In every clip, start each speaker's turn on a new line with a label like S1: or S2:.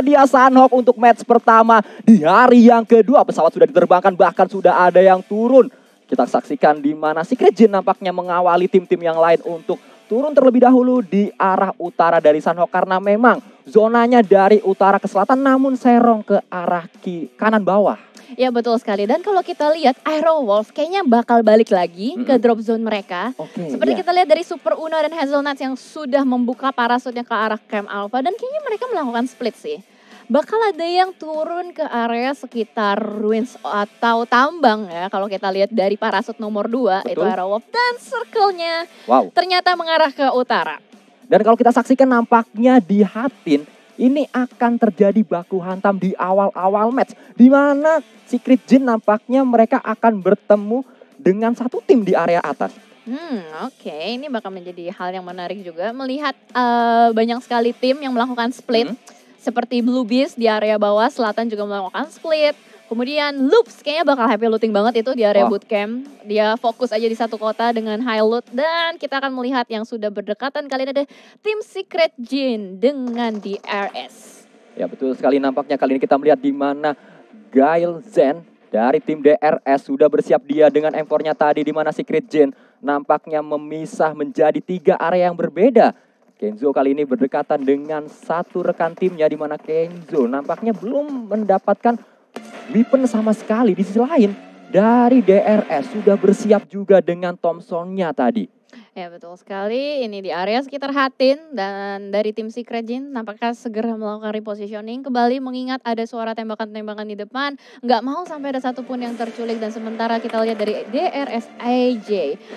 S1: dia Sunhawk untuk match pertama di hari yang kedua. Pesawat sudah diterbangkan bahkan sudah ada yang turun. Kita saksikan di mana Secret Jin nampaknya mengawali tim-tim yang lain untuk turun terlebih dahulu di arah utara dari Sunhawk karena memang zonanya dari utara ke selatan namun serong ke arah ki kanan bawah.
S2: Ya betul sekali. Dan kalau kita lihat Aero Wolf kayaknya bakal balik lagi
S1: Mm-mm.
S2: ke drop zone mereka.
S1: Oke.
S2: Seperti
S1: iya.
S2: kita lihat dari Super Uno dan Hazelnuts yang sudah membuka parasutnya ke arah Camp Alpha dan kayaknya mereka melakukan split sih. Bakal ada yang turun ke area sekitar ruins atau tambang ya kalau kita lihat dari parasut nomor 2 itu
S1: Betul.
S2: Aero Wolf dan circle-nya
S1: Wow.
S2: ternyata mengarah ke utara.
S1: Dan kalau kita saksikan nampaknya di Hatin ini akan terjadi baku hantam di awal-awal match di mana Secret Jin nampaknya mereka akan bertemu dengan satu tim di area atas.
S2: Hmm, oke. Ini bakal menjadi hal yang menarik juga melihat eh, banyak sekali tim yang melakukan split
S1: Hmm.
S2: Seperti Blue Beast di area bawah selatan juga melakukan split. Kemudian Loops kayaknya bakal happy looting banget itu di area
S1: Wah.
S2: bootcamp. Dia fokus aja di satu kota dengan high loot dan kita akan melihat yang sudah berdekatan kali ini ada tim Secret Jin dengan DRS.
S1: Ya betul sekali nampaknya kali ini kita melihat di mana Gail Zen dari tim DRS sudah bersiap dia dengan M4-nya tadi di mana Secret Jin nampaknya memisah menjadi tiga area yang berbeda. Kenzo kali ini berdekatan dengan satu rekan timnya di mana Kenzo nampaknya belum mendapatkan weapon sama sekali. Di sisi lain dari DRS sudah bersiap juga dengan Thompson-nya tadi.
S2: Ya betul sekali, ini di area sekitar Hatin dan dari tim Secret Jin nampaknya segera melakukan repositioning kembali mengingat ada suara tembakan-tembakan di depan. Nggak mau sampai ada satupun yang terculik dan sementara kita lihat dari DRS AJ.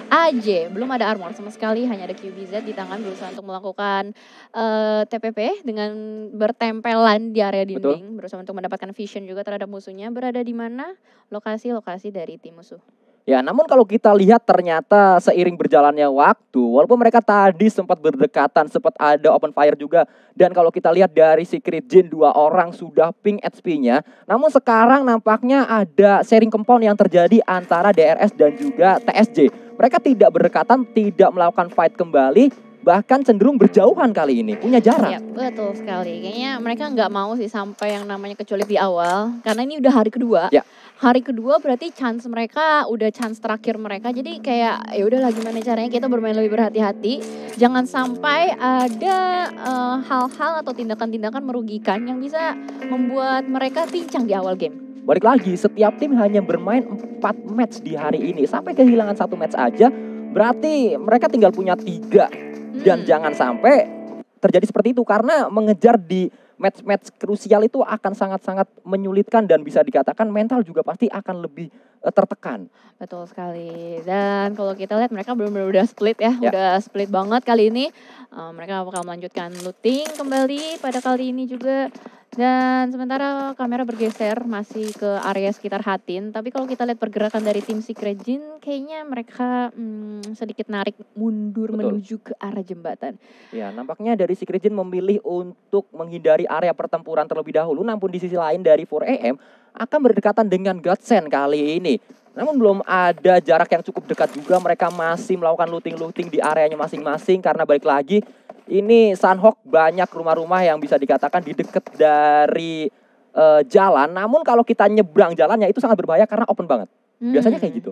S2: AJ belum ada armor sama sekali, hanya ada QBZ di tangan berusaha untuk melakukan eh, TPP dengan bertempelan di area
S1: Betul.
S2: dinding. Berusaha untuk mendapatkan vision juga terhadap musuhnya. Berada di mana lokasi-lokasi dari tim musuh.
S1: Ya, namun kalau kita lihat ternyata seiring berjalannya waktu, walaupun mereka tadi sempat berdekatan, sempat ada open fire juga, dan kalau kita lihat dari Secret Jin dua orang sudah ping HP-nya, namun sekarang nampaknya ada sharing compound yang terjadi antara DRS dan juga TSJ. Mereka tidak berdekatan, tidak melakukan fight kembali, bahkan cenderung berjauhan kali ini, punya jarak.
S2: Ya, betul sekali. Kayaknya mereka nggak mau sih sampai yang namanya kecuali di awal. Karena ini udah hari kedua.
S1: Ya.
S2: Hari kedua berarti chance mereka udah chance terakhir mereka. Jadi kayak ya udah gimana caranya kita bermain lebih berhati-hati. Jangan sampai ada eh, hal-hal atau tindakan-tindakan merugikan yang bisa membuat mereka pincang di awal game.
S1: Balik lagi, setiap tim hanya bermain 4 match di hari ini. Sampai kehilangan satu match aja, berarti mereka tinggal punya tiga dan
S2: Hmm.
S1: jangan sampai terjadi seperti itu karena mengejar di match-match krusial itu akan sangat-sangat menyulitkan dan bisa dikatakan mental juga pasti akan lebih eh, tertekan.
S2: Betul sekali. Dan kalau kita lihat mereka benar-benar udah split ya,
S1: Ya.
S2: udah split banget kali ini. Eh, mereka bakal melanjutkan looting kembali pada kali ini juga. Dan sementara kamera bergeser masih ke area sekitar Hatin. Tapi kalau kita lihat pergerakan dari tim Secret Jin, kayaknya mereka hmm, sedikit narik mundur
S1: Betul.
S2: menuju ke arah jembatan.
S1: Ya, nampaknya dari Secret Jin memilih untuk menghindari area pertempuran terlebih dahulu, namun di sisi lain dari 4AM akan berdekatan dengan Godsend kali ini. Namun belum ada jarak yang cukup dekat juga, mereka masih melakukan looting-looting di areanya masing-masing karena balik lagi ini Sunhawk banyak rumah-rumah yang bisa dikatakan di dekat dari eh, jalan. Namun kalau kita nyebrang jalannya itu sangat berbahaya karena open banget. Biasanya kayak
S2: Hmm.
S1: gitu.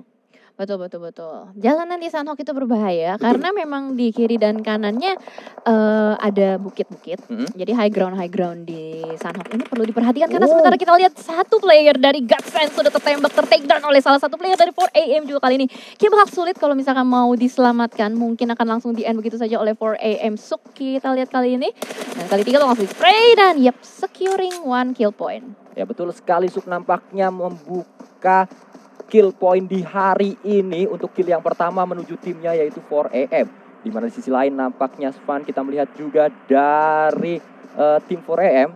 S2: Betul betul betul. Jalanan di Sunhawk itu berbahaya karena memang di kiri dan kanannya eh, ada bukit-bukit.
S1: Mhm.
S2: Jadi high ground high ground di Sunhawk ini perlu diperhatikan karena
S1: Oh.
S2: sementara kita lihat satu player dari Godsend sudah tertembak tertake down oleh salah satu player dari 4AM juga kali ini. Kayaknya bakal sulit kalau misalkan mau diselamatkan. Mungkin akan langsung di end begitu saja oleh 4AM Suk kita lihat kali ini. Dan kali tiga langsung spray dan yep securing one kill point.
S1: Ya betul sekali Suk nampaknya membuka kill point di hari ini untuk kill yang pertama menuju timnya yaitu 4AM. Di mana di sisi lain nampaknya Svan kita melihat juga dari eh, tim 4AM.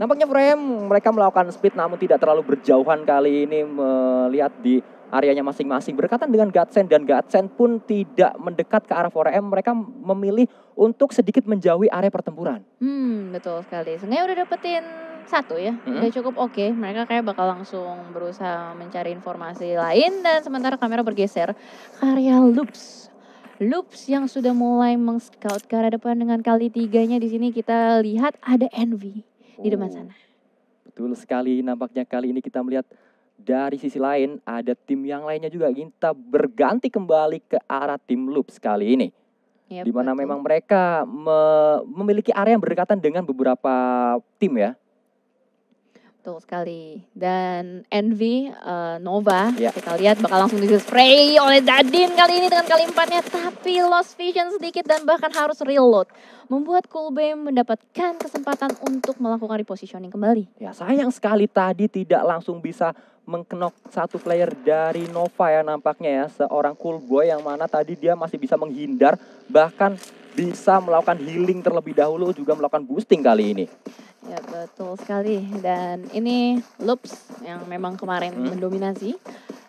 S1: Nampaknya 4AM mereka melakukan split namun tidak terlalu berjauhan kali ini melihat di areanya masing-masing. Berdekatan dengan Gatsen dan Gatsen pun tidak mendekat ke arah 4AM. Mereka memilih untuk sedikit menjauhi area pertempuran.
S2: Hmm, betul sekali. Sebenarnya udah dapetin satu ya,
S1: Mm-mm.
S2: udah cukup oke. Mereka kayak bakal langsung berusaha mencari informasi lain dan sementara kamera bergeser ke area loops. Loops yang sudah mulai meng-scout ke arah depan dengan kali tiganya di sini kita lihat ada Envy di depan
S1: Oh,
S2: sana.
S1: Betul sekali, nampaknya kali ini kita melihat dari sisi lain ada tim yang lainnya juga kita berganti kembali ke arah tim Loops kali ini.
S2: Yap,
S1: di mana memang mereka me- memiliki area yang berdekatan dengan beberapa tim ya.
S2: Betul sekali. Dan Envy, eh, Nova,
S1: Ya.
S2: kita lihat bakal langsung di-spray oleh Dadin kali ini dengan kali empatnya. Tapi lost vision sedikit dan bahkan harus reload. Membuat Coolbeam mendapatkan kesempatan untuk melakukan repositioning kembali.
S1: Ya sayang sekali tadi tidak langsung bisa mengkenok satu player dari Nova ya nampaknya ya. Seorang cool boy yang mana tadi dia masih bisa menghindar bahkan bisa melakukan healing terlebih dahulu juga melakukan boosting kali ini.
S2: Ya betul sekali. Dan ini Loops yang memang kemarin
S1: Hmm.
S2: mendominasi.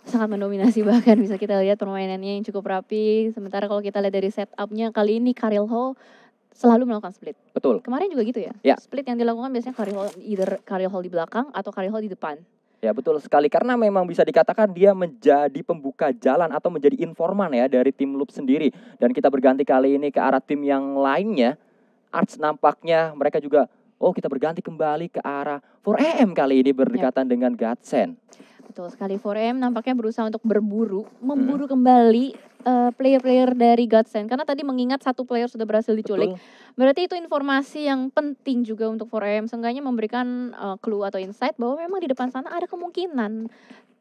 S2: Sangat mendominasi bahkan bisa kita lihat permainannya yang cukup rapi. Sementara kalau kita lihat dari setupnya kali ini Karel Ho selalu melakukan split.
S1: Betul.
S2: Kemarin juga gitu ya.
S1: Ya.
S2: Split yang dilakukan biasanya Karel Ho, either Karel Ho di belakang atau Karel Ho di depan.
S1: Ya betul sekali karena memang bisa dikatakan dia menjadi pembuka jalan atau menjadi informan ya dari tim Loop sendiri. Dan kita berganti kali ini ke arah tim yang lainnya. Arts nampaknya mereka juga oh kita berganti kembali ke arah 4AM kali ini berdekatan dengan Godsend.
S2: Betul sekali 4M nampaknya berusaha untuk berburu, memburu kembali eh, player-player dari Godsend karena tadi mengingat satu player sudah berhasil diculik.
S1: Betul.
S2: Berarti itu informasi yang penting juga untuk 4AM seenggaknya memberikan eh, clue atau insight bahwa memang di depan sana ada kemungkinan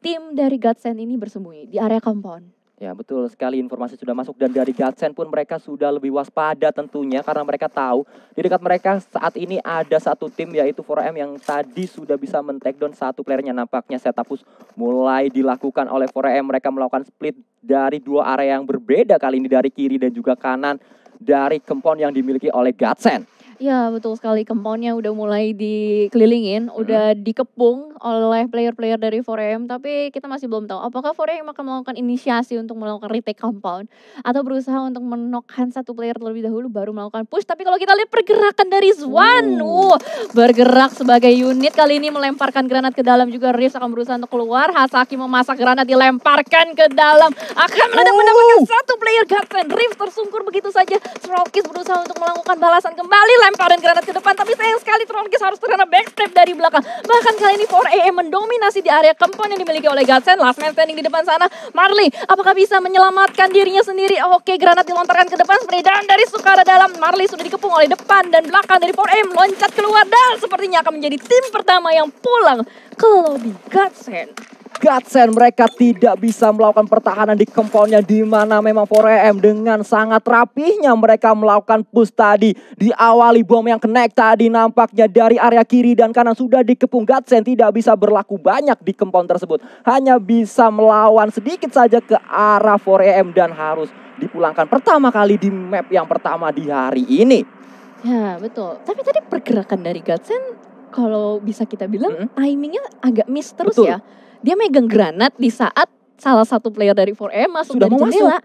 S2: tim dari Godsend ini bersembunyi di area compound.
S1: Ya betul sekali informasi sudah masuk dan dari Godsend pun mereka sudah lebih waspada tentunya karena mereka tahu di dekat mereka saat ini ada satu tim yaitu 4M yang tadi sudah bisa men-take down satu playernya nampaknya setup push mulai dilakukan oleh 4M mereka melakukan split dari dua area yang berbeda kali ini dari kiri dan juga kanan dari compound yang dimiliki oleh Godsend.
S2: Ya betul sekali. Compoundnya udah mulai dikelilingin, udah dikepung oleh player-player dari 4AM tapi kita masih belum tahu apakah 4AM akan melakukan inisiasi untuk melakukan retake compound? Atau berusaha untuk menokkan satu player terlebih dahulu baru melakukan push? Tapi kalau kita lihat pergerakan dari Zwan,
S1: Oh.
S2: uh, bergerak sebagai unit. Kali ini melemparkan granat ke dalam juga Reeves akan berusaha untuk keluar. Hasaki memasak granat dilemparkan ke dalam. Akan meledak mendapatkan satu player Godsend Reeves tersungkur begitu saja. Trollkis berusaha untuk melakukan balasan kembali lemparan granat ke depan tapi sayang sekali Trollkis harus terkena backstep dari belakang. Bahkan kali ini 4AM mendominasi di area compound yang dimiliki oleh Godsend last man standing di depan sana. Marley apakah bisa menyelamatkan dirinya sendiri? Oke granat dilontarkan ke depan. Spray dan dari Sukara dalam Marley sudah dikepung oleh depan dan belakang dari 4AM loncat keluar dan sepertinya akan menjadi tim pertama yang pulang ke lobby Godsend
S1: Godsend mereka tidak bisa melakukan pertahanan di compoundnya di mana memang 4AM dengan sangat rapihnya mereka melakukan push tadi diawali bom yang connect tadi nampaknya dari area kiri dan kanan sudah dikepung Godsend tidak bisa berlaku banyak di compound tersebut hanya bisa melawan sedikit saja ke arah 4AM dan harus dipulangkan pertama kali di map yang pertama di hari ini
S2: Ya betul. Tapi tadi pergerakan dari Godsend kalau bisa kita bilang
S1: Mm-mm.
S2: timingnya agak miss terus
S1: Betul.
S2: ya. Dia megang granat di saat salah satu player dari 4M masuk
S1: Sudah
S2: dari
S1: mau
S2: jendela.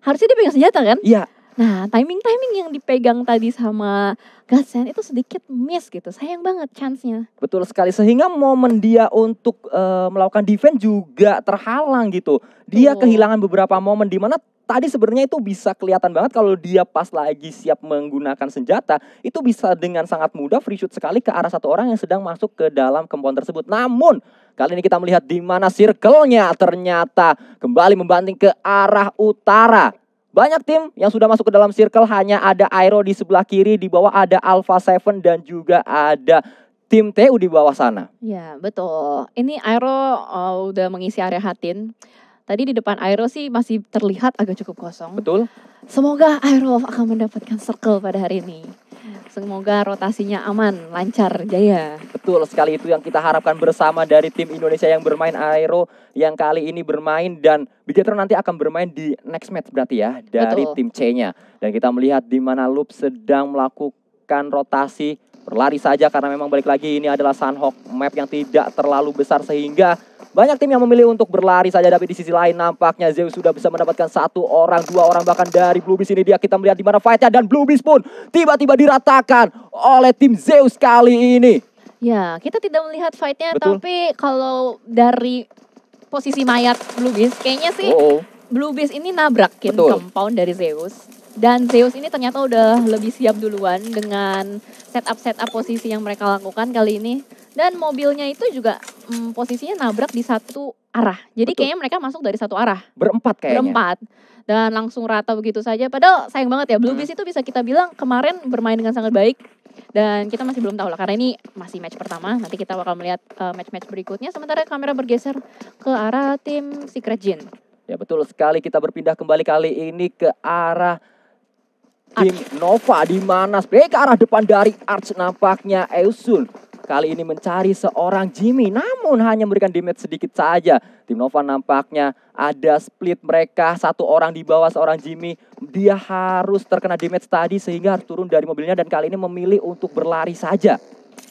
S2: Harusnya dia pegang senjata kan?
S1: Iya
S2: Nah timing-timing yang dipegang tadi sama Godsend itu sedikit miss gitu. Sayang banget chance-nya.
S1: Betul sekali sehingga momen dia untuk eh, melakukan defense juga terhalang gitu. Dia
S2: Betul.
S1: kehilangan beberapa momen di mana tadi sebenarnya itu bisa kelihatan banget kalau dia pas lagi siap menggunakan senjata itu bisa dengan sangat mudah free shoot sekali ke arah satu orang yang sedang masuk ke dalam compound tersebut. Namun kali ini kita melihat di mana circle-nya ternyata kembali membanting ke arah utara. Banyak tim yang sudah masuk ke dalam circle hanya ada Aero di sebelah kiri, di bawah ada Alpha Seven dan juga ada tim TU di bawah sana.
S2: Ya betul. Ini Aero uh, udah mengisi area Hatin. Tadi di depan Aero sih masih terlihat agak cukup kosong.
S1: Betul?
S2: Semoga Aerolove akan mendapatkan circle pada hari ini. Semoga rotasinya aman, lancar, jaya.
S1: Betul sekali itu yang kita harapkan bersama dari tim Indonesia yang bermain Aero yang kali ini bermain dan Bigetron nanti akan bermain di next match berarti ya dari
S2: Betul.
S1: tim C-nya. Dan kita melihat di mana Loop sedang melakukan rotasi berlari saja karena memang balik lagi ini adalah Sunhawk map yang tidak terlalu besar sehingga banyak tim yang memilih untuk berlari saja tapi di sisi lain nampaknya Zeus sudah bisa mendapatkan satu orang, dua orang bahkan dari Blue Beast ini dia kita melihat di mana fightnya dan Blue Beast pun tiba-tiba diratakan oleh tim Zeus kali ini.
S2: Ya, kita tidak melihat fightnya,
S1: Betul.
S2: tapi kalau dari posisi mayat Blue Beast, kayaknya sih
S1: Oh.
S2: Blue Beast ini nabrakin
S1: Betul.
S2: compound dari Zeus. Dan Zeus ini ternyata udah lebih siap duluan dengan setup-setup posisi yang mereka lakukan kali ini. Dan mobilnya itu juga mm, posisinya nabrak di satu arah. Jadi
S1: Betul.
S2: kayaknya mereka masuk dari satu arah,
S1: Berempat kayaknya.
S2: berempat. Dan langsung rata begitu saja. Padahal sayang banget ya, Blue
S1: Hmm.
S2: Beast itu bisa kita bilang kemarin bermain dengan sangat baik. Dan kita masih belum tahu lah, karena ini masih match pertama. Nanti kita bakal melihat uh, match-match berikutnya. Sementara kamera bergeser ke arah tim Secret Jin.
S1: Ya betul sekali kita berpindah kembali kali ini ke arah tim Nova di mana sebenarnya ke arah depan dari Arch nampaknya Eusun kali ini mencari seorang Jimmy namun hanya memberikan damage sedikit saja. Tim Nova nampaknya ada split mereka satu orang di bawah seorang Jimmy. Dia harus terkena damage tadi sehingga harus turun dari mobilnya dan kali ini memilih untuk berlari saja.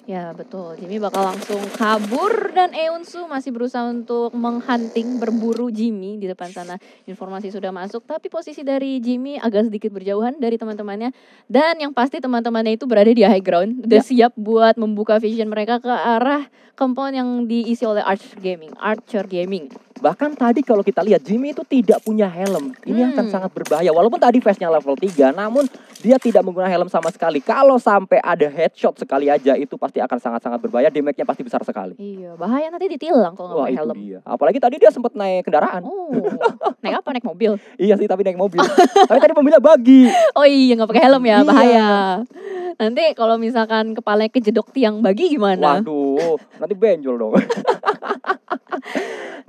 S2: Ya betul, Jimmy bakal langsung kabur dan Eunsu masih berusaha untuk menghunting, berburu Jimmy di depan sana. Informasi sudah masuk, tapi posisi dari Jimmy agak sedikit berjauhan dari teman-temannya. Dan yang pasti teman-temannya itu berada di high ground, udah siap buat membuka vision mereka ke arah compound yang diisi oleh Archer Gaming, Archer Gaming.
S1: Bahkan tadi kalau kita lihat Jimmy itu tidak punya helm. Ini akan
S2: Hmm.
S1: sangat berbahaya. Walaupun tadi face-nya level 3, namun dia tidak menggunakan helm sama sekali. Kalau sampai ada headshot sekali aja itu pasti akan sangat-sangat berbahaya. Damage-nya pasti besar sekali.
S2: Iya, bahaya nanti ditilang kalau nggak pakai helm.
S1: dia. Apalagi tadi dia sempat naik kendaraan.
S2: Oh, naik apa? Naik mobil?
S1: Iya sih tapi naik mobil. tapi tadi mobilnya bagi.
S2: Oh iya, nggak pakai helm
S1: Iya.
S2: ya, bahaya. Nanti kalau misalkan kepalanya kejedok tiang bagi gimana?
S1: Waduh, nanti benjol dong.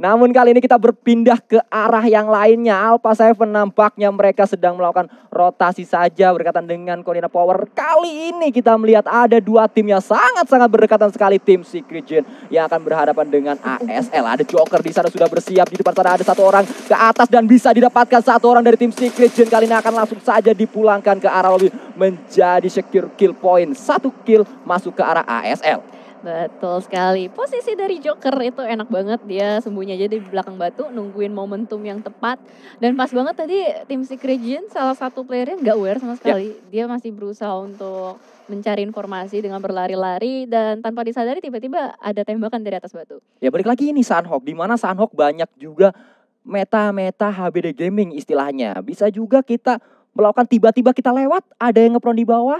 S1: Namun kali ini kita berpindah ke arah yang lainnya. Alpha Seven nampaknya mereka sedang melakukan rotasi saja berkaitan dengan Corina Power. Kali ini kita melihat ada dua tim yang sangat-sangat berdekatan sekali. Tim Secret Gen yang akan berhadapan dengan ASL. Ada Joker di sana sudah bersiap. Di depan sana ada satu orang ke atas dan bisa didapatkan satu orang dari tim Secret Gen. Kali ini akan langsung saja dipulangkan ke arah lobby menjadi secure kill point. Satu kill masuk ke arah ASL.
S2: Betul sekali. Posisi dari Joker itu enak banget. Dia sembunyi aja di belakang batu, nungguin momentum yang tepat. Dan pas banget tadi tim Secret Jin, salah satu playernya nggak aware sama sekali. Dia masih berusaha untuk mencari informasi dengan berlari-lari dan tanpa disadari tiba-tiba ada tembakan dari atas batu.
S1: Ya balik lagi ini Sunhawk, di mana Sunhawk banyak juga meta-meta HBD gaming istilahnya. Bisa juga kita melakukan tiba-tiba kita lewat, ada yang ngepron di bawah,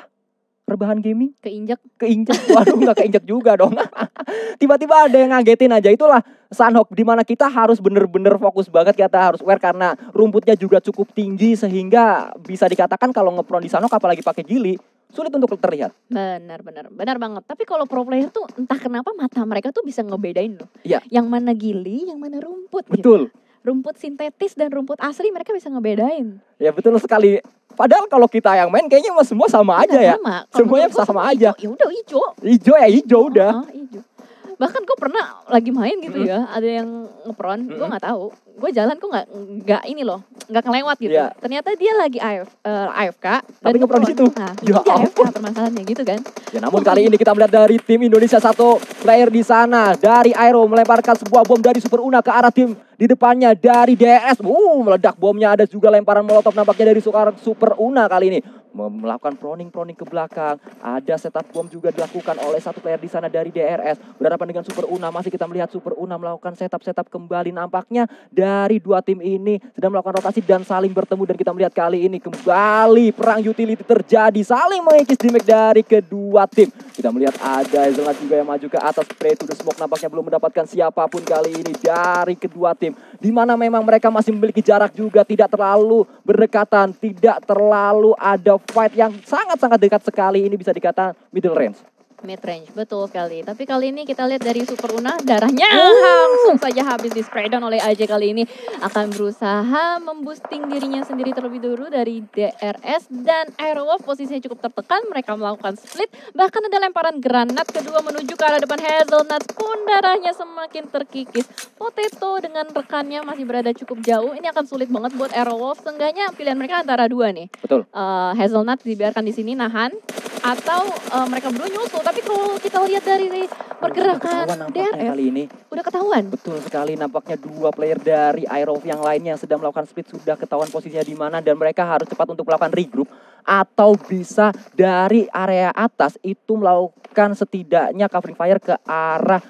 S1: rebahan gaming,
S2: Keinjak
S1: keinjak, waduh nggak keinjak juga dong. tiba-tiba ada yang ngagetin aja, itulah Sunhawk di mana kita harus bener-bener fokus banget kita harus aware karena rumputnya juga cukup tinggi sehingga bisa dikatakan kalau ngepron di Sunhawk apalagi pakai gili sulit untuk terlihat.
S2: Benar, benar, benar banget. Tapi kalau pro player tuh entah kenapa mata mereka tuh bisa ngebedain loh.
S1: Iya.
S2: Yang mana gili, yang mana rumput. gitu. Rumput sintetis dan rumput asli mereka bisa ngebedain.
S1: Ya betul sekali. Padahal kalau kita yang main kayaknya semua sama aja ya.
S2: Sama.
S1: Semuanya sama
S2: semua
S1: aja.
S2: Ya udah hijau.
S1: Hijau ya hijau udah.
S2: Ah, hijau. Bahkan gue pernah lagi main gitu
S1: Mm.
S2: ya, ada yang ngepron, gue
S1: Mm-mm.
S2: nggak tahu. Gue jalan kok nggak nggak ini loh, nggak kelewat gitu.
S1: Iya.
S2: Ternyata dia lagi AF, eh, AFK.
S1: Tapi ngepron di situ?
S2: Nah,
S1: Ya
S2: dia AFK permasalahannya gitu kan.
S1: Ya namun kali ini kita melihat dari tim Indonesia satu player di sana dari Aero melemparkan sebuah bom dari Super Una ke arah tim di depannya dari DS. Uh, meledak bomnya ada juga lemparan molotov nampaknya dari Super Super Una kali ini melakukan proning-proning ke belakang. Ada setup bom juga dilakukan oleh satu player di sana dari DRS. Berhadapan dengan Super Una masih kita melihat Super Una melakukan setup-setup kembali nampaknya dari dua tim ini sedang melakukan rotasi dan saling bertemu dan kita melihat kali ini kembali perang utility terjadi saling mengikis damage dari kedua tim. Kita melihat ada Hazelnut juga yang maju ke atas spray to the smoke nampaknya belum mendapatkan siapa pun kali ini dari kedua tim. Di mana memang mereka masih memiliki jarak juga tidak terlalu berdekatan, tidak terlalu ada fight yang sangat-sangat dekat sekali ini bisa dikatakan middle range.
S2: Mid range, betul sekali. Tapi kali ini kita lihat dari Super Una, darahnya
S1: Uh.
S2: langsung saja habis di spray down oleh AJ kali ini. Akan berusaha memboosting dirinya sendiri terlebih dahulu dari DRS dan Aerowolf posisinya cukup tertekan. Mereka melakukan split, bahkan ada lemparan granat kedua menuju ke arah depan Hazelnut pun darahnya semakin terkikis. Potato dengan rekannya masih berada cukup jauh. Ini akan sulit banget buat Aerowolf. Seenggaknya pilihan mereka antara dua nih.
S1: Betul.
S2: Eh, Hazelnut dibiarkan di sini nahan atau eh, mereka berdua nyusul. Tapi kalau kita lihat dari pergerakan DRF
S1: kali ini.
S2: udah ketahuan.
S1: Betul sekali nampaknya dua player dari Aerof yang lainnya yang sedang melakukan split sudah ketahuan posisinya di mana dan mereka harus cepat untuk melakukan regroup atau bisa dari area atas itu melakukan setidaknya covering fire ke arah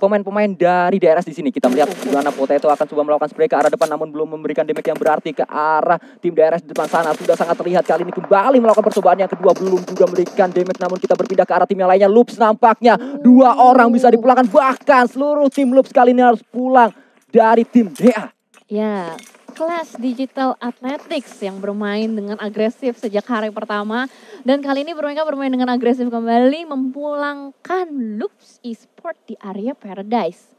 S1: pemain-pemain dari DRS di sini. Kita melihat di mana Potato akan coba melakukan spray ke arah depan namun belum memberikan damage yang berarti ke arah tim DRS di depan sana. Sudah sangat terlihat kali ini kembali melakukan percobaan yang kedua belum juga memberikan damage namun kita berpindah ke arah tim yang lainnya. Loops nampaknya dua orang bisa dipulangkan bahkan seluruh tim Loops kali ini harus pulang dari tim DA.
S2: Ya, kelas Digital Athletics yang bermain dengan agresif sejak hari pertama dan kali ini mereka bermain dengan agresif kembali memulangkan Loops Esport di area Paradise.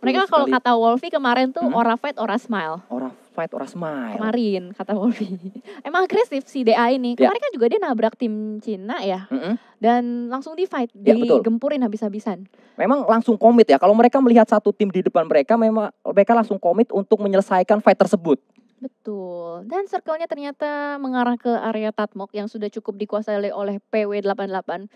S2: Mereka kalau kata Wolfie kemarin tuh
S1: Hmm?
S2: ora fight ora smile.
S1: Ora fight, ora smile.
S2: Kemarin kata Wolfie. Emang agresif si DA ini.
S1: Ya.
S2: Kemarin kan juga dia nabrak tim Cina ya
S1: Mm-mm.
S2: dan langsung di fight,
S1: Ya, betul.
S2: digempurin habis-habisan.
S1: Memang langsung komit ya. Kalau mereka melihat satu tim di depan mereka, memang mereka langsung komit untuk menyelesaikan fight tersebut.
S2: Betul. Dan circle-nya ternyata mengarah ke area Tatmok yang sudah cukup dikuasai oleh PW88.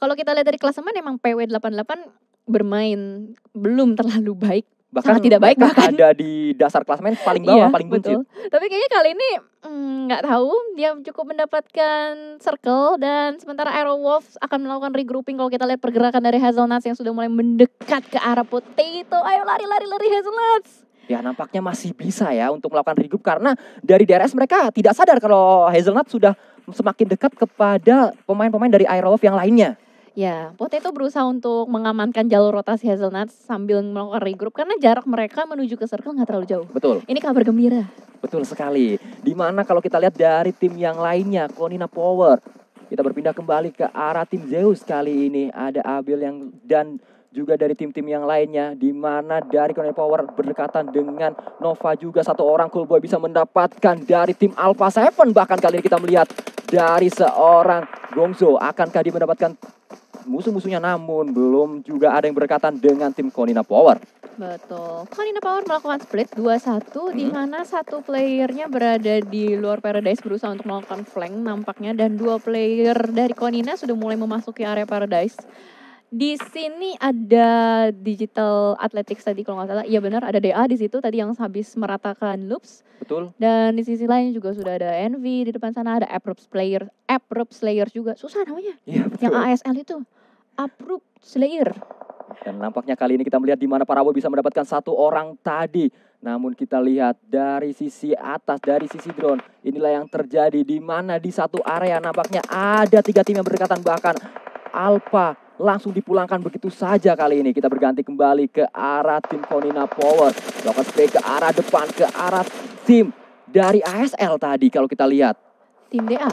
S2: Kalau kita lihat dari klasemen emang PW88 bermain belum terlalu baik.
S1: Bahkan
S2: Sangat tidak baik bahkan.
S1: ada di dasar klasemen paling bawah,
S2: Iya,
S1: paling buncit.
S2: betul. Tapi kayaknya kali ini mm, nggak tahu dia cukup mendapatkan circle dan sementara Arrow Wolves akan melakukan regrouping kalau kita lihat pergerakan dari Hazelnuts yang sudah mulai mendekat ke arah Potato. Ayo lari lari lari Hazelnuts.
S1: Ya nampaknya masih bisa ya untuk melakukan regroup karena dari DRS mereka tidak sadar kalau Hazelnut sudah semakin dekat kepada pemain-pemain dari Aerolove yang lainnya.
S2: Ya, Potato berusaha untuk mengamankan jalur rotasi Hazelnuts sambil melakukan regroup karena jarak mereka menuju ke circle nggak terlalu jauh.
S1: Betul,
S2: Ini kabar gembira.
S1: betul sekali. Di mana kalau kita lihat dari tim yang lainnya, Konina Power. Kita berpindah kembali ke arah tim Zeus kali ini. Ada Abil yang dan juga dari tim-tim yang lainnya di mana dari Konina Power berdekatan dengan Nova juga satu orang Cool Boy bisa mendapatkan dari tim Alpha Seven bahkan kali ini kita melihat dari seorang Gongzo akankah dia mendapatkan musuh-musuhnya namun belum juga ada yang berdekatan dengan tim Konina Power.
S2: Betul. Kalina Power melakukan split 2-1 di
S1: Hmm.
S2: mana satu playernya berada di luar Paradise berusaha untuk melakukan flank nampaknya dan dua player dari Konina sudah mulai memasuki area Paradise. Di sini ada Digital Athletics tadi kalau nggak salah. Iya benar ada DA di situ tadi yang habis meratakan loops
S1: Betul?
S2: dan di sisi lain juga sudah ada Envy di depan sana ada Abrupt Slayer, Abrupt Slayer juga. Susah namanya. Yang
S1: betul.
S2: ASL itu Abrupt Slayer.
S1: Dan nampaknya kali ini kita melihat di mana Parawo bisa mendapatkan satu orang tadi. Namun kita lihat dari sisi atas, dari sisi drone. Inilah yang terjadi di mana di satu area nampaknya ada tiga tim yang berdekatan. Bahkan Alpha langsung dipulangkan begitu saja kali ini. Kita berganti kembali ke arah tim Konina Power. Melakukan spray ke arah depan, ke arah tim dari ASL tadi kalau kita lihat.
S2: Tim DA.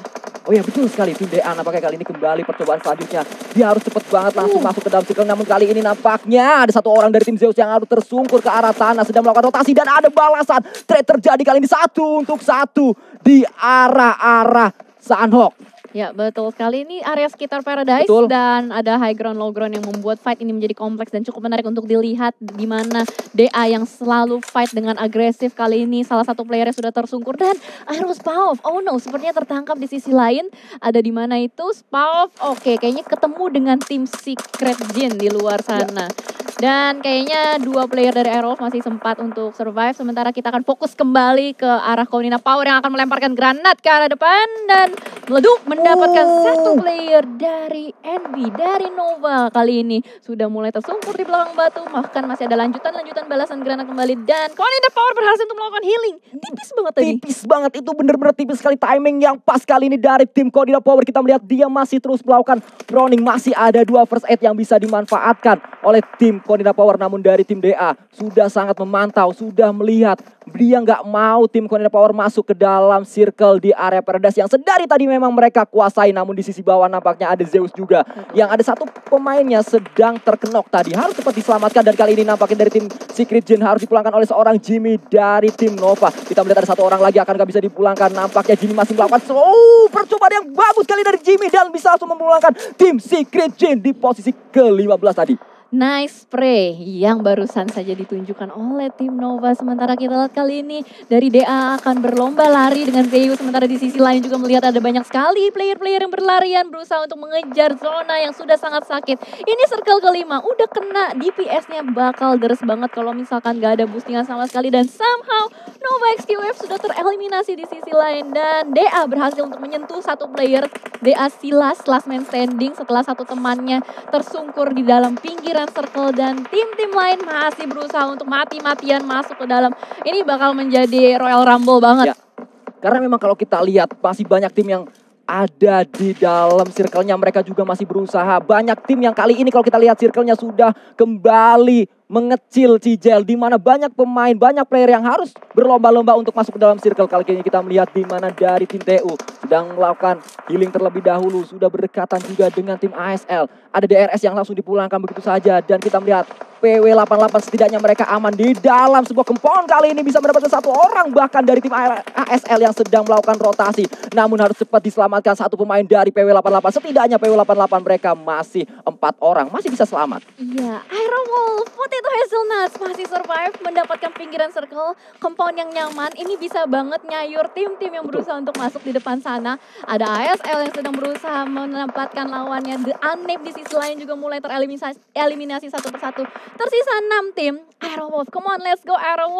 S1: Oh ya betul sekali tim DA nampaknya kali ini kembali percobaan selanjutnya. Dia harus cepat banget langsung masuk ke dalam circle namun kali ini nampaknya ada satu orang dari tim Zeus yang harus tersungkur ke arah sana sedang melakukan rotasi dan ada balasan. Trade terjadi kali ini satu untuk satu di arah-arah Sunhawk.
S2: Ya betul sekali. Ini area sekitar Paradise
S1: Betul.
S2: dan ada high ground low ground yang membuat fight ini menjadi kompleks dan cukup menarik untuk dilihat di mana DA yang selalu fight dengan agresif kali ini. Salah satu playernya sudah tersungkur dan Aero Spaov oh no. Sepertinya tertangkap di sisi lain. Ada di mana itu? Spaov oke kayaknya ketemu dengan tim Secret Jin di luar sana. Dan kayaknya dua player dari Aerolf masih sempat untuk survive. Sementara kita akan fokus kembali ke arah Konina Power yang akan melemparkan granat ke arah depan dan meleduk mendapatkan satu player dari Envy dari Nova kali ini sudah mulai tersungkur di belakang batu bahkan masih ada lanjutan-lanjutan balasan granat kembali dan Konina Power berhasil untuk melakukan healing tipis banget tadi
S1: Tipis banget itu bener-bener tipis sekali timing yang pas kali ini dari tim Kodina Power. Kita melihat dia masih terus melakukan running. Masih ada dua first aid yang bisa dimanfaatkan oleh tim Kodina Power. Namun dari tim DA sudah sangat memantau, sudah melihat. Dia nggak mau tim Kodina Power masuk ke dalam circle di area Paradise yang sedari tadi memang mereka kuasai. Namun di sisi bawah nampaknya ada Zeus juga. Yang ada satu pemainnya sedang terkenok tadi. Harus cepat diselamatkan dan kali ini nampaknya dari tim Secret Jin harus dipulangkan oleh seorang Jimmy dari tim Nova. Kita melihat ada satu orang lagi akan nggak bisa dipulangkan. Nampaknya Jimmy masih melakukan oh, percobaan yang bagus kali dari Jimmy dan bisa langsung memulangkan tim Secret Jin di posisi ke-15 tadi.
S2: Nice spray yang barusan saja ditunjukkan oleh tim Nova. Sementara kita lihat kali ini dari DA akan berlomba lari dengan Zeus. Sementara di sisi lain juga melihat ada banyak sekali player-player yang berlarian berusaha untuk mengejar zona yang sudah sangat sakit. Ini circle kelima, udah kena DPS-nya bakal deres banget kalau misalkan gak ada boostingan sama sekali. Dan somehow Nova XQF sudah tereliminasi di sisi lain. Dan DA berhasil untuk menyentuh satu player. DA Silas last man standing setelah satu temannya tersungkur di dalam pinggiran pinggiran circle dan tim-tim lain masih berusaha untuk mati-matian masuk ke dalam. Ini bakal menjadi Royal Rumble banget.
S1: Ya. Karena memang kalau kita lihat masih banyak tim yang ada di dalam circle-nya mereka juga masih berusaha. Banyak tim yang kali ini kalau kita lihat circle-nya sudah kembali mengecil Cijel di mana banyak pemain, banyak player yang harus berlomba-lomba untuk masuk ke dalam circle. Kali ini kita melihat di mana dari tim TU sedang melakukan healing terlebih dahulu, sudah berdekatan juga dengan tim ASL. Ada DRS yang langsung dipulangkan begitu saja dan kita melihat PW88 setidaknya mereka aman di dalam sebuah compound kali ini bisa mendapatkan satu orang bahkan dari tim ASL yang sedang melakukan rotasi. Namun harus cepat diselamatkan satu pemain dari PW88. Setidaknya PW88 mereka masih empat orang, masih bisa selamat.
S2: Iya, Iron Wolf, Potato Hazelnuts masih survive mendapatkan pinggiran circle, compound yang nyaman. Ini bisa banget nyayur tim-tim yang berusaha untuk masuk di depan sana. Ada ASL yang sedang berusaha menempatkan lawannya. The Unnamed di sisi lain juga mulai tereliminasi eliminasi satu persatu. Tersisa 6 tim. Aero Wolf, come on let's go Aero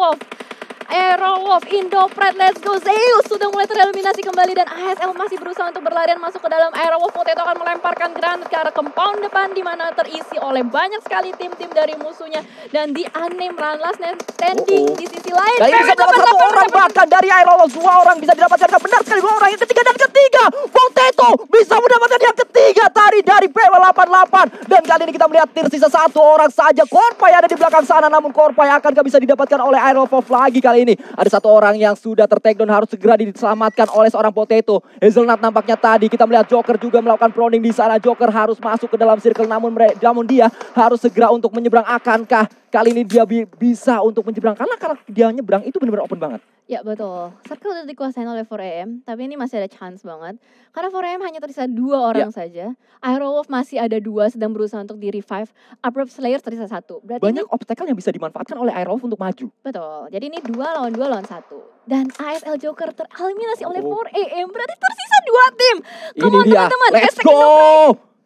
S2: Wolf. Aero Wolf, Indopret, let's go. Zeus sudah mulai tereliminasi kembali dan ASL masih berusaha untuk berlarian masuk ke dalam Aero Wolf. Potato akan melemparkan granat ke arah compound depan di mana terisi oleh banyak sekali tim-tim dari musuhnya. Dan di Anem Run last standing
S1: Oh, oh.
S2: di sisi lain.
S1: Kali ini bisa dapat satu orang bahkan dari Aero Wolf. Dua orang bisa didapatkan benar sekali dua orang yang ketiga dan ketiga. Potato bisa mendapatkan yang ketiga tadi dari PW88. Dan kali ini kita melihat tersisa satu orang saja. Korpai ada di belakang sana namun Korpai akankah bisa didapatkan oleh Aero Wolf lagi kali ini. Ada satu orang yang sudah tertakedown harus segera diselamatkan oleh seorang Potato. Hazelnut nampaknya tadi kita melihat Joker juga melakukan proning di sana. Joker harus masuk ke dalam circle namun namun dia harus segera untuk menyeberang. Akankah kali ini dia bi- bisa untuk menyeberang? Karena kalau dia nyeberang itu benar-benar open banget.
S2: Ya betul. Circle udah dikuasain oleh 4AM, tapi ini masih ada chance banget. Karena 4AM hanya tersisa dua orang saja. Aero Wolf masih ada dua sedang berusaha untuk di revive. Abrupt Slayer tersisa satu. Berarti ini
S1: Banyak obstacle yang bisa dimanfaatkan oleh Aero Wolf untuk maju.
S2: betul. Jadi ini dua lawan dua lawan satu. Dan ASL Joker tereliminasi oleh
S1: Oh.
S2: 4AM. Berarti tersisa dua tim. Come
S1: Ini
S2: on, teman-teman.
S1: Let's go.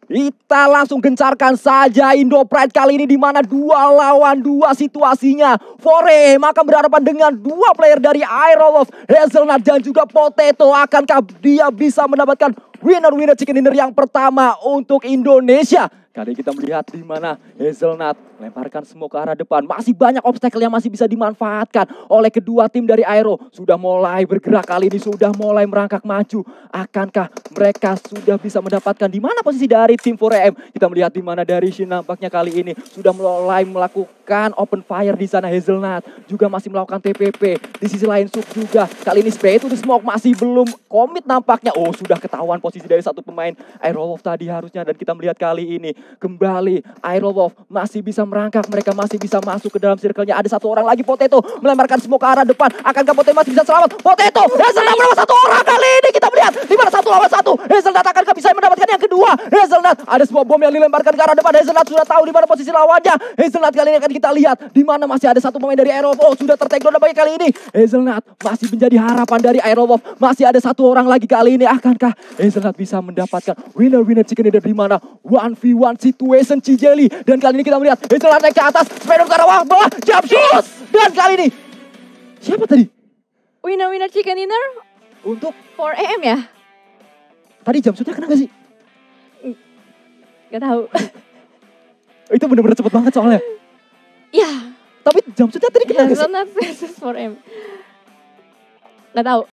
S1: Kita langsung gencarkan saja Indo Pride kali ini di mana dua lawan dua situasinya. Fore akan berhadapan dengan dua player dari Aero Wolf, Hazelnut dan juga Potato. Akankah dia bisa mendapatkan winner-winner chicken dinner yang pertama untuk Indonesia? Kali kita melihat di mana Hazelnut lemparkan semua ke arah depan. Masih banyak obstacle yang masih bisa dimanfaatkan oleh kedua tim dari Aero. Sudah mulai bergerak kali ini, sudah mulai merangkak maju. Akankah mereka sudah bisa mendapatkan di mana posisi dari tim 4AM? Kita melihat di mana dari Shin nampaknya kali ini sudah mulai melakukan open fire di sana Hazelnut. Juga masih melakukan TPP. Di sisi lain Suk juga. Kali ini Spray itu the smoke masih belum komit nampaknya. Oh sudah ketahuan posisi dari satu pemain Aero Wolf tadi harusnya. Dan kita melihat kali ini kembali Aero Wolf masih bisa merangkak. Mereka masih bisa masuk ke dalam circle-nya. Ada satu orang lagi Potato melemparkan smoke ke arah depan. Akankah Potato masih bisa selamat? Potato Hazelnut menambah satu orang kali ini. Kita melihat di mana satu lawan satu. Hazelnut akankah bisa mendapatkan yang kedua? Hazelnut ada sebuah bom yang dilemparkan ke arah depan. Hazelnut sudah tahu di mana posisi lawannya. Hazelnut kali ini akan kita lihat di mana masih ada satu pemain dari Aero Wolf. Oh, sudah tertakedown nampaknya kali ini. Hazelnut masih menjadi harapan dari Aero Wolf. Masih ada satu orang lagi kali ini. Akankah Hazelnut bisa mendapatkan winner-winner chicken dinner di mana 1v1 situation Cijeli. Dan kali ini kita melihat Hazelnut naik ke atas. Spider ke arah bawah. Jump shot. Dan kali ini siapa tadi?
S2: Winner-winner chicken dinner
S1: Untuk
S2: 4AM ya?
S1: tadi jump shotnya kena gak sih?
S2: Gak tahu.
S1: Itu bener-bener cepet banget soalnya.
S2: ya,
S1: Tapi jump shotnya tadi kena gak sih?
S2: Versus 4AM. Gak tahu.